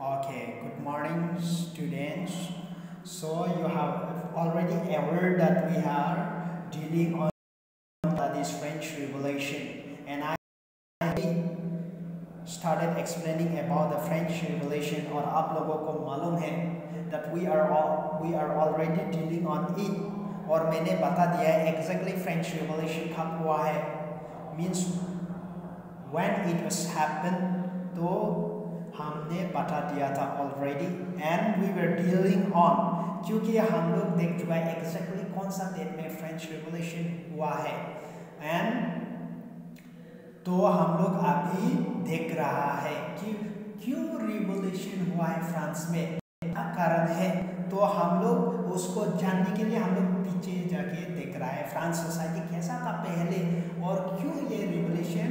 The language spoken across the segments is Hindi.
Okay, good morning, students. So you have already aware that we are dealing on this French Revolution, and I started explaining about the French Revolution. और आप लोगों को मालूम है that we are all we are already dealing on it. और मैंने बता दिया है exactly French Revolution कब हुआ है means when it was happened तो हमने बता दिया था already and we were dealing on क्योंकि हम लोग देख चुका है एग्जैक्टली कौन सा डेट में फ्रेंच रिवोल्यूशन हुआ है। एंड तो हम लोग अभी देख रहा है कि क्यों रिवोल्यूशन हुआ है फ्रांस में? क्या कारण है? तो हम लोग उसको जानने के लिए हम लोग पीछे जाके देख रहा है। फ्रांस सोसाइटी कैसा था पहले और क्यों ये रिवोल्यूशन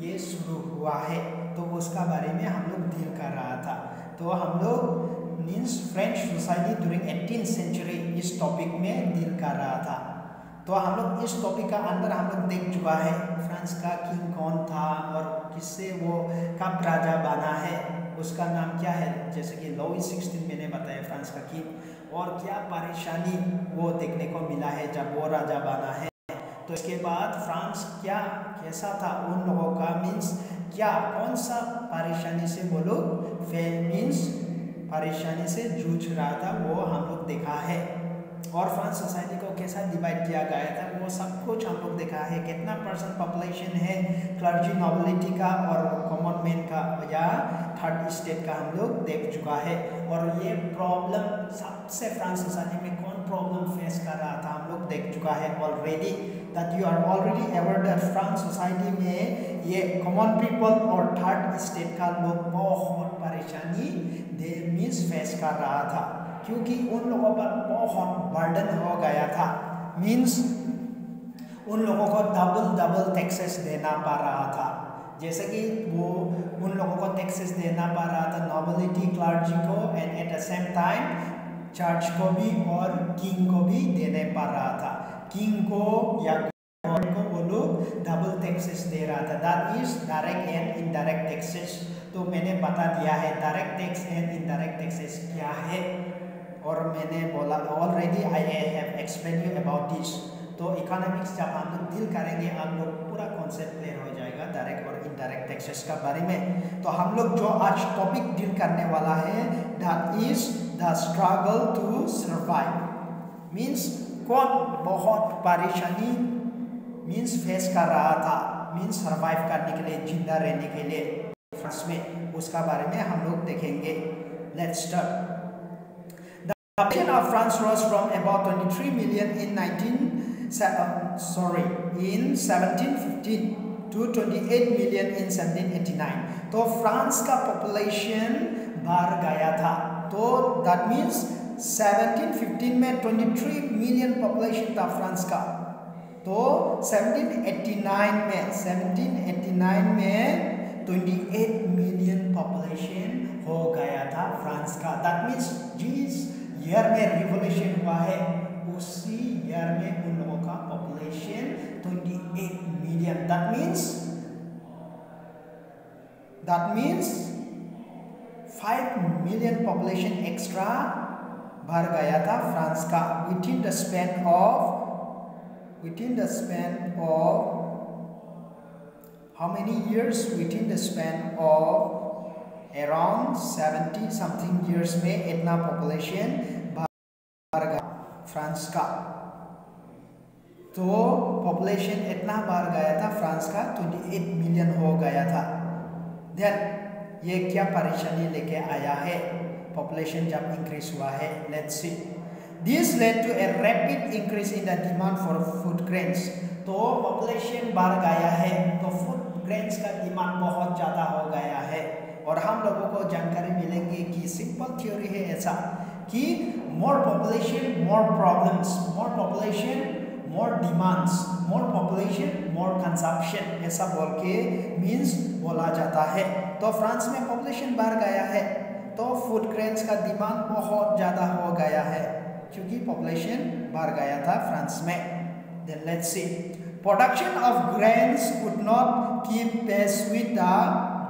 ये शुरू हुआ है? तो उसका बारे में हम लोग डील कर रहा था। तो हम लोग means French society during eighteen century इस टॉपिक में डील कर रहा था। तो हम लोग इस टॉपिक का अंदर हम लोग देख चुका है, फ्रांस का किंग कौन था और किससे वो कब राजा बना है, उसका नाम क्या है, जैसे कि लॉ सिक्सटीन मैंने बताया फ्रांस का किंग, और क्या परेशानी वो देखने को मिला है जब वो राजा बना है। तो इसके बाद फ्रांस क्या कैसा था उन लोगों का मीन्स क्या कौन सा परेशानी से वो लोग मीन्स परेशानी से जूझ रहा था, वो हम लोग देखा है। और फ्रांस सोसाइटी को कैसा डिवाइड किया गया था, वो सब कुछ हम लोग देखा है। कितना परसेंट पॉपुलेशन है क्लर्जी नॉबिलिटी का और कॉमन मैन का, या थर्ड स्टेट का हम लोग देख चुका है। और ये प्रॉब्लम सबसे फ्रांस सोसाइटी में कौन प्रॉब्लम फेस कर रहा था, हम लोग देख चुका है already that you are already aware that France society में ये कॉमन पीपल और थर्ड स्टेट का लोग बहुत परेशानी दे मीन्स फेस कर रहा था। क्योंकि उन लोगों पर बहुत बर्डन हो गया था। मीन्स उन लोगों को डबल डबल टैक्सेस देना पड़ रहा था। जैसे कि वो उन लोगों को टैक्सेस देना पड़ रहा था नॉबिलिटी क्लर्जी को and at the same time church को भी और किंग को भी देने पड़ रहा था। किंग को या को वो लोग डबल टैक्सेस दे रहा था। That is direct and indirect taxes तो मैंने बता दिया है direct tax and indirect taxes क्या है? और मैंने बोला already I have explain you about this तो इकोनॉमिक्स जब हम लोग डील करेंगे आप लोग पूरा कॉन्सेप्ट क्लियर हो जाएगा डायरेक्ट और इनडायरेक्ट टैक्सेस का बारे में। तो हम लोग जो आज टॉपिक डील करने वाला है that is the struggle to survive means कौन बहुत परेशानी मीन्स फेस कर रहा था मीन्स सर्वाइव करने के लिए ज़िंदा रहने के लिए। फ्रांस में उसका बारे में हम लोग देखेंगे। Let's start The population of France rose from about 23 million in 19 uh, sorry in 1715 to 28 million in 1789 तो फ्रांस का पॉपुलेशन बढ़ गया था। तो दैट मींस 1715 में 23 मिलियन पॉपुलेशन था फ्रांस का। तो 1789 में 1789 में 28 मिलियन पॉपुलेशन हो गया था फ्रांस का। दैट मींस जिस ईयर में रिवोल्यूशन हुआ है, उसी ईयर में उन लोगों का population 28 million that means that means 5 million population extra बढ़ गया था, फ्रांस का। Within the span of within the span of how many years? Within the span of around 70 something years में इतना पॉपुलेशन बढ़ गया फ्रांस का। तो पॉपुलेशन इतना बढ़ गया था, फ्रांस का 28 मिलियन हो गया था। देन ये क्या परेशानी लेके आया है? Population जब increase हुआ है, let's see. This led to a rapid increase in the demand for food grains. तो population बढ़ गया है तो food ग्रेन्स का डिमांड बहुत ज़्यादा हो गया है। और हम लोगों को जानकारी मिलेंगे कि सिंपल थ्योरी है ऐसा कि more population more problems more population more demands more population more consumption ऐसा बोल के मीन्स बोला जाता है। तो फ्रांस में पॉपुलेशन बढ़ गया है तो फ़ूड ग्रेन्स का डिमांड बहुत ज़्यादा हो गया है, क्योंकि पॉपुलेशन बढ़ गया था फ्रांस में। Then let's see production of grains could not keep pace with the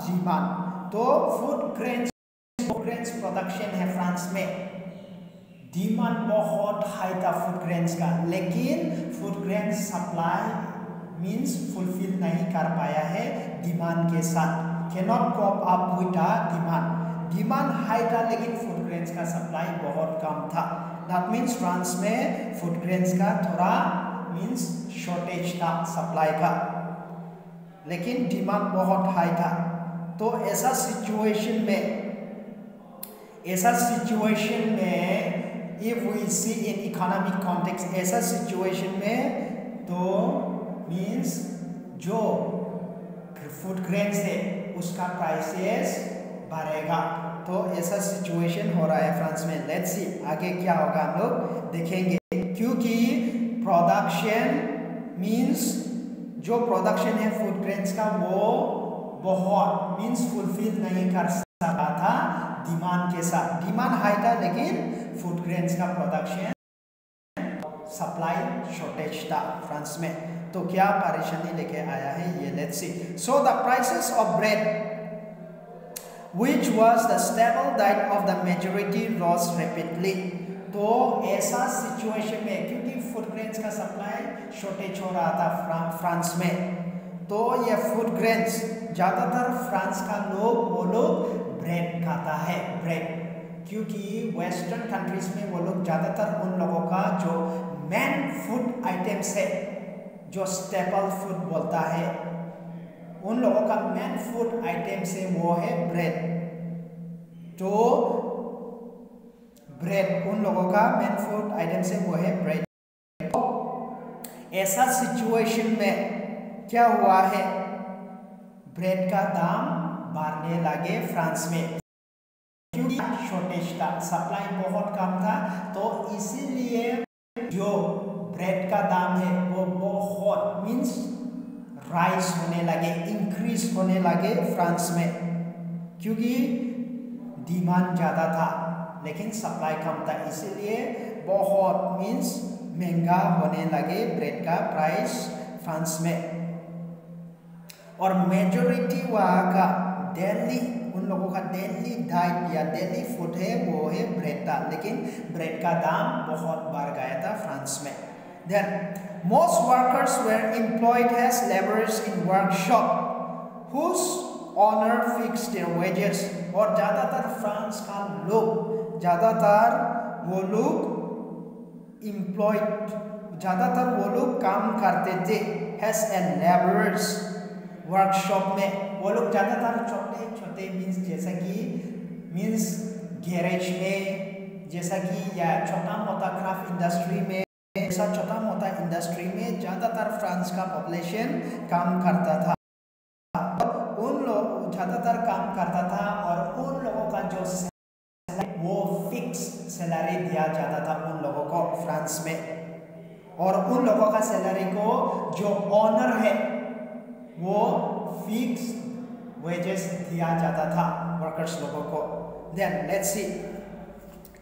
demand. तो food grains food grains production है फ्रांस में। डिमांड बहुत हाई था फ़ूड ग्रेन्स का, लेकिन food grains supply means fulfil नहीं कर पाया है डिमांड के साथ। Cannot cope up with the demand demand high था, लेकिन फ़ूड ग्रेन्स का सप्लाई बहुत कम था। दैट मींस फ्रांस में फ़ूड ग्रेन्स का थोड़ा मींस शॉर्टेज था सप्लाई का। लेकिन डिमांड बहुत हाई था। तो ऐसा सिचुएशन में, ऐसा सिचुएशन में if we see in economic context ऐसा सिचुएशन में तो मीन्स जो फ़ूड ग्रेन्स है, उसका प्राइसेस बढ़ेगा तो ऐसा सिचुएशन हो रहा है फ्रांस में। लेट्स सी आगे क्या होगा। हम लोग देखेंगे, क्योंकि प्रोडक्शन मींस जो प्रोडक्शन है फ़ूड ग्रेन्स का, वो बहुत मींस फुलफिल नहीं कर सका था डिमांड के साथ। डिमांड हाई था, लेकिन फ़ूड ग्रेन्स का प्रोडक्शन सप्लाई शॉर्टेज था फ्रांस में। तो क्या परेशानी लेके आया है ये? Let's see so the prices of bread which was the staple diet of the majority rose rapidly. तो ऐसा सिचुएशन में क्योंकि फ़ूड ग्रेन्स का सप्लाई शॉर्टेज हो रहा था फ्रांस में तो ये फ़ूड ग्रेन्स ज़्यादातर फ्रांस का लोग, वो लोग ब्रेड खाता है ब्रेड क्योंकि वेस्टर्न कंट्रीज़ में वो लोग ज़्यादातर उन लोगों का जो मेन फ़ूड आइटम्स है, जो स्टेपल फ़ूड बोलता है उन लोगों का मेन फ़ूड आइटम से वो है ब्रेड तो ब्रेड उन लोगों का मेन फ़ूड आइटम से वो है ब्रेड ऐसा सिचुएशन में क्या हुआ है? ब्रेड का दाम बढ़ने लगे फ्रांस में। क्योंकि शॉर्टेज था सप्लाई बहुत कम था तो इसीलिए जो ब्रेड का दाम है वो बहुत मींस राइज होने लगे इंक्रीज होने लगे फ्रांस में क्योंकि डिमांड ज़्यादा था लेकिन सप्लाई कम था। इसीलिए बहुत मीन्स महँगा होने लगे ब्रेड का प्राइस फ्रांस में। और मेजोरिटी वहाँ का डेली उन लोगों का डेली डाइट या डेली फ़ूड है वो है ब्रेड था लेकिन ब्रेड का दाम बहुत बढ़ गया था फ्रांस में। Then, most workers were employed as laborers in workshop whose owner fixed their wages. और ज़्यादातर फ्रांस का लोग ज़्यादातर वो लोग एम्प्लॉयड ज़्यादातर वो लोग काम करते थे एज ए लेबरर्स वर्कशॉप में वो लोग ज़्यादातर छोटे छोटे मीन्स जैसा कि मीन्स गैरेज में जैसा कि या छोटा मोटा क्राफ्ट इंडस्ट्री में ऐसा छोटा मोटा इंडस्ट्री में ज़्यादातर फ्रांस का पॉपुलेशन काम करता था। उन लोग, ज़्यादातर काम करता था और उन लोगों का जो वो फिक्स सैलरी दिया जाता था उन लोगों को फ्रांस में। और उन लोगों का सैलरी को जो ऑनर है, वो फिक्स वेजेस दिया जाता था वर्कर्स लोगों को। देन लेट्स सी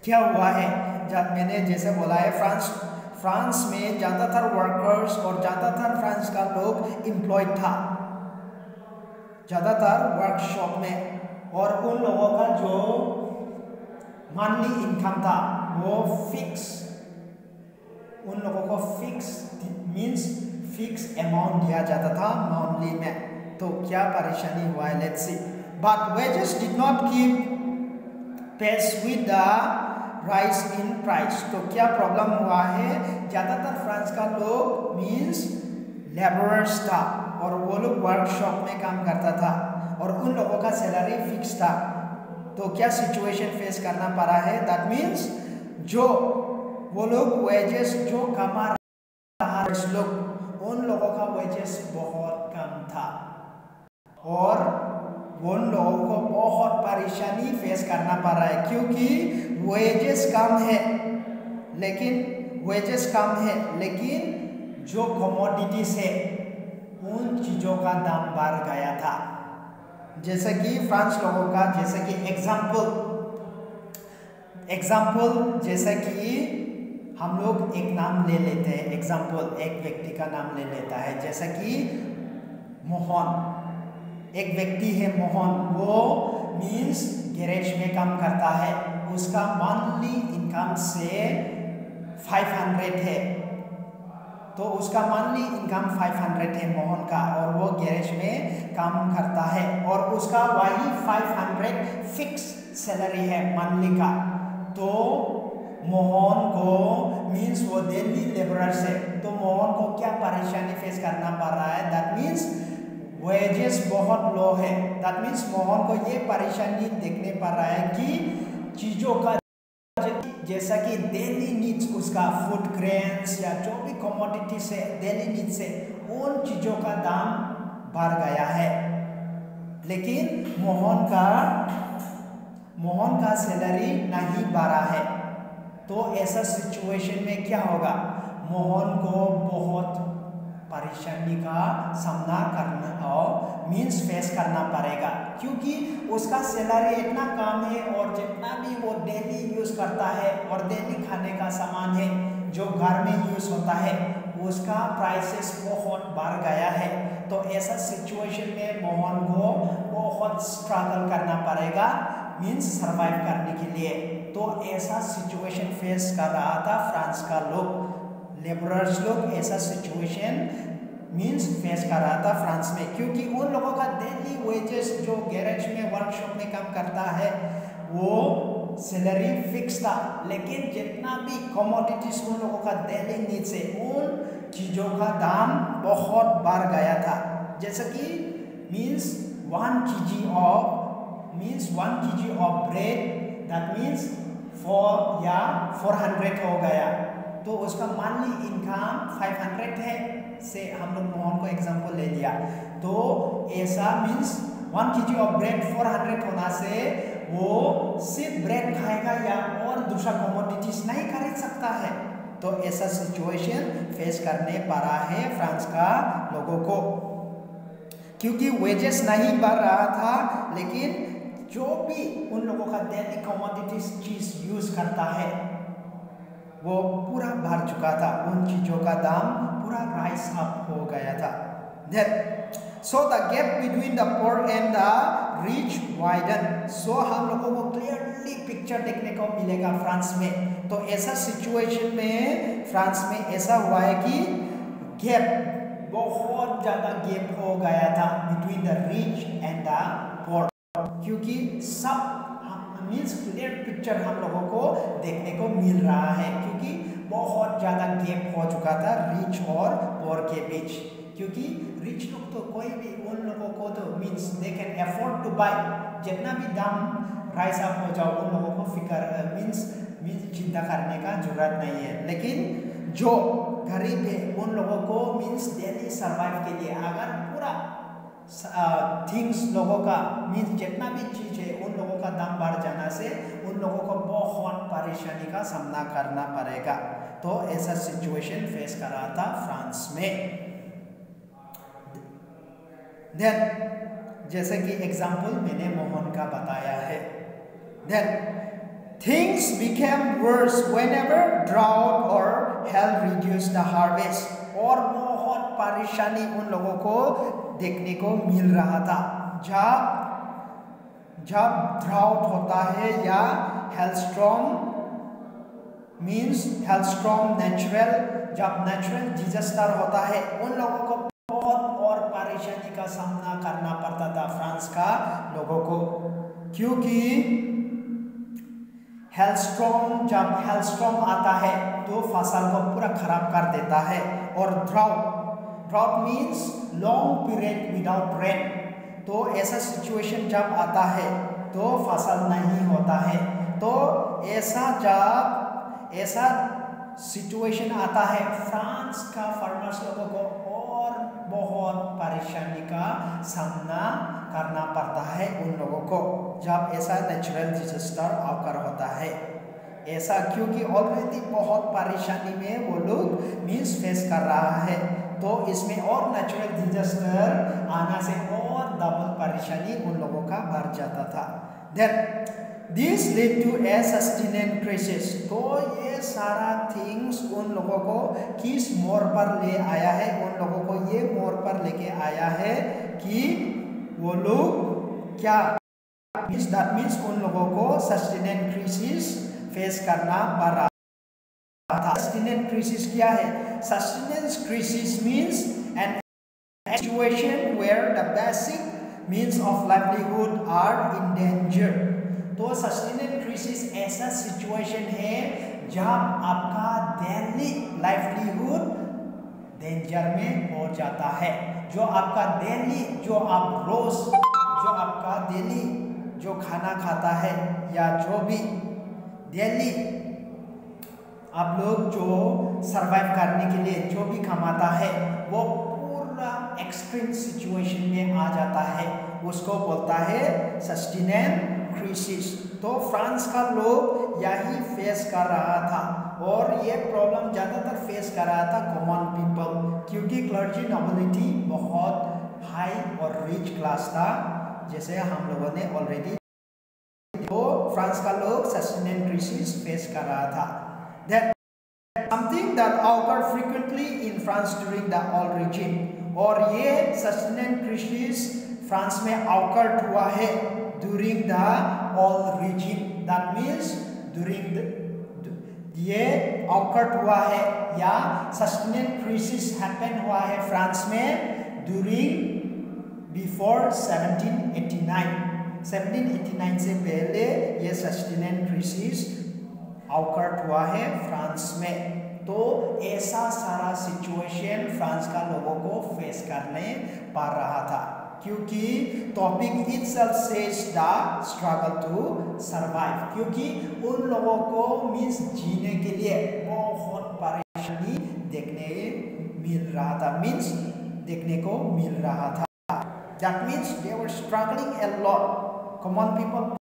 क्या हुआ है? जब मैंने जैसे बोला है फ्रांस फ्रांस में ज़्यादातर वर्कर्स और ज़्यादातर फ्रांस का लोग एम्प्लॉयड था। ज़्यादातर वर्कशॉप में और उन लोगों का जो मंथली इनकम था, वो फिक्स उन लोगों को फिक्स मींस फिक्स अमाउंट दिया जाता था मंथली में। तो क्या परेशानी हुआ है? Let's see but wages did not keep pace with the rise in price तो क्या प्रॉब्लम हुआ है? ज़्यादातर फ्रांस का लोग मीन्स लेबरर्स था और वो लोग वर्कशॉप में काम करता था और उन लोगों का सैलरी फिक्स था। तो क्या सिचुएशन फेस करना पड़ा है? दैट मीन्स जो वो लोग वेजेस जो कमा रहा लोग, उन लोगों का वेजेस बहुत कम था। और उन लोगों को बहुत परेशानी फेस करना पड़ रहा है, क्योंकि वेजेस कम है, लेकिन वेजेस कम है, लेकिन जो कमोडिटीज है, उन चीज़ों का दाम बढ़ गया था। जैसे कि फ्रांस लोगों का, जैसे कि एग्ज़ाम्पल एग्ज़ाम्पल जैसे कि हम लोग एक नाम ले लेते हैं एग्ज़ाम्पल एक व्यक्ति का नाम ले लेता है। जैसे कि मोहन, एक व्यक्ति है मोहन, वो मीन्स गैरेज में काम काम करता है। उसका मंथली इनकम से 500 है। तो उसका मंथली इनकम 500 है मोहन का, और वो गैरेज में काम करता है। और उसका वही 500 फिक्स सैलरी है मंथली का। तो मोहन को मींस वो दिल्ली लेबरर से तो मोहन को क्या परेशानी फेस करना पड़ रहा है? दैट मींस वेजेस बहुत लो है। दैट मींस मोहन को ये परेशानी देखने पड़ रहा है कि चीज़ों का जैसा कि डेली नीड्स उसका फ़ूड ग्रेन्स या जो भी कमोडिटी से डेली नीड्स से उन चीज़ों का दाम बढ़ गया है। लेकिन मोहन का मोहन का सैलरी नहीं बढ़ा है। तो ऐसा सिचुएशन में क्या होगा? मोहन को बहुत परेशानी का सामना करना और मीन्स फेस करना पड़ेगा। क्योंकि उसका सैलरी इतना कम है और जितना भी वो डेली यूज़ करता है और डेली खाने का सामान है, जो घर में यूज़ होता है, उसका प्राइसेस बहुत बढ़ गया है। तो ऐसा सिचुएशन में मोहन को बहुत स्ट्रगल करना पड़ेगा मीन्स सरवाइव करने के लिए। तो ऐसा सिचुएशन फेस कर रहा था फ्रांस का लोग। लेबरर्स लोग ऐसा सिचुएशन मीन्स फेस कर रहा था फ्रांस में, क्योंकि उन लोगों का डेली वेजेस जो गैरेज में वर्कशॉप में काम करता है, वो सैलरी फिक्स था। लेकिन जितना भी कमोडिटीज उन लोगों का डेली नीड से, उन चीज़ों का दाम बहुत बढ़ गया था। जैसे कि means one K G of means 1 kg of bread that means four या 400 हो गया। तो उसका मंथली इनकम 500 है। से हम लोग मोहन को एग्जांपल ले लिया। तो ऐसा means one K G of bread 400 होना से वो सिर्फ़ ब्रेड खाएगा या और दूसरा कॉमोडिटीज नहीं खरीद सकता है। तो ऐसा सिचुएशन फेस करने पड़ा है फ्रांस का लोगों को। क्योंकि वेजेस नहीं बढ़ रहा था, लेकिन जो भी उन लोगों का डेली कमोडिटीज चीज़ यूज़ करता है वो पूरा भर चुका था। उन चीज़ों का दाम पूरा राइस अप हो गया था। That, so the gap between the poor and the rich widen. So हम लोगों को क्लियरली पिक्चर देखने को मिलेगा फ्रांस में। तो ऐसा सिचुएशन में फ्रांस में ऐसा हुआ है कि गैप बहुत ज़्यादा गैप हो गया था between the rich and the poor क्योंकि सब मीन्स क्लियर पिक्चर हम लोगों को देखने को मिल रहा है, क्योंकि बहुत ज़्यादा गैप हो चुका था रिच और पोर के बीच। क्योंकि रिच लोग तो कोई भी उन लोगों को तो means they can afford to buy जितना भी दाम राइस अप हो जाओ, उन लोगों को फ़िक्र मीन्स मीन्स चिंता करने का ज़रूरत नहीं है। लेकिन जो गरीब है, उन लोगों को मीन्स डेली सर्वाइव के लिए अगर पूरा थिंग्स लोगों का मीन्स जितना भी चीज़ है, उन लोगों का दाम बढ़ जाना से उन लोगों को बहुत परेशानी का सामना करना पड़ेगा। तो ऐसा सिचुएशन फेस कर रहा था फ्रांस में। देन जैसे कि एग्ज़ाम्पल मैंने मोहन का बताया है। Then things became worse whenever drought और हेल्थ रिड्यूस द हार्वेस्ट और बहुत परेशानी उन लोगों को देखने को मिल रहा था। जब जब ड्राउट होता है या हेल्थस्ट्रॉम मीन्स हेल्थस्ट्रॉम नेचुरल जब नेचुरल डिजास्टर होता है, उन लोगों को बहुत और परेशानी का सामना करना पड़ता था फ्रांस का लोगों को। क्योंकि हेल्थस्ट्रॉम जब हेल्थस्ट्रॉम आता है तो फ़सल को पूरा खराब कर देता है और drought drought means long period without rain तो ऐसा सिचुएशन जब आता है तो फ़सल नहीं होता है। तो ऐसा जब, ऐसा सिचुएशन आता है फ्रांस का फार्मर्स लोगों को और बहुत परेशानी का सामना करना पड़ता है उन लोगों को, जब ऐसा नेचुरल डिजास्टर आकर होता है। ऐसा क्योंकि ऑलरेडी बहुत परेशानी में वो लोग मीन्स फेस कर रहा है। तो इसमें और नेचुरल डिजास्टर आना से और डबल परेशानी उन लोगों का बढ़ जाता था। Then this lead to a subsistence crisis तो ये सारा थिंग्स उन लोगों को किस मोड़ पर ले आया है? उन लोगों को ये मोड़ पर लेके आया है कि वो लोग क्या मीन्स दैट मीन्स उन लोगों को सस्टेनेंट क्राइसिस फेस करना पड़। रहा था सस्टेनेंट क्राइसिस क्या है? Subsistence crisis means an situation where the basic means of livelihood are in danger तो सस्टेनेंट क्राइसिस ऐसा सिचुएशन है जब आपका डेली लाइवलीहुड डेंजर में हो जाता है। जो आपका डेली जो आप रोज, जो आपका डेली जो खाना खाता है या जो भी डेली आप लोग जो सरवाइव करने के लिए जो भी कमाता है, वो पूरा एक्सट्रीम सिचुएशन में आ जाता है। उसको बोलता है सस्टेनेंट क्राइसिस तो फ्रांस का लोग यही फेस कर रहा था और ये प्रॉब्लम ज़्यादातर फेस कर रहा था कॉमन पीपल क्योंकि क्लर्जी नॉबिलिटी बहुत हाई और रिच क्लास था, जैसे हम लोगों ने ऑलरेडी तो फ्रांस का लोग सस्टेनेंट क्राइसिस फेस कर रहा था। That something that occurred frequently in France during the old regime और ये सस्टेनेंट क्राइसिस फ्रांस में ऑकर्ड हुआ है during the old regime that means during the ये ऑकर्ड हुआ है या सस्टेनेंट क्राइसिस हैपन हुआ है फ्रांस में ड्यूरिंग बिफोर 1789 1789 से पहले ये सस्टेनेंट क्राइसिस ऑकर्ड हुआ है फ्रांस में तो ऐसा सारा सिचुएशन फ्रांस का लोगों को फेस करने पा रहा था, क्योंकि topic itself says the struggle to survive क्योंकि उन लोगों को मींस जीने के लिए बहुत परेशानी देखने मिल रहा था मीन्स देखने को मिल रहा था। That means they were struggling a lot common people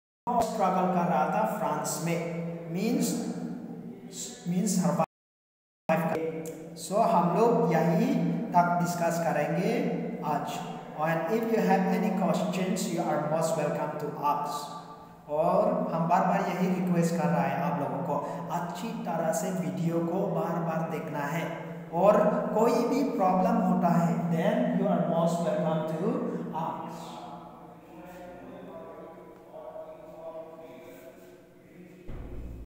struggle कर रहा था फ्रांस में। Means means survive survive so हम लोग यही तक डिस्कस करेंगे आज। And if you have any questions, you are most welcome to ask. और हम बार बार यही रिक्वेस्ट कर रहे हैं आप लोगों को। अच्छी तरह से वीडियो को बार बार देखना है। और कोई भी प्रॉब्लम होता है then you are most welcome to ask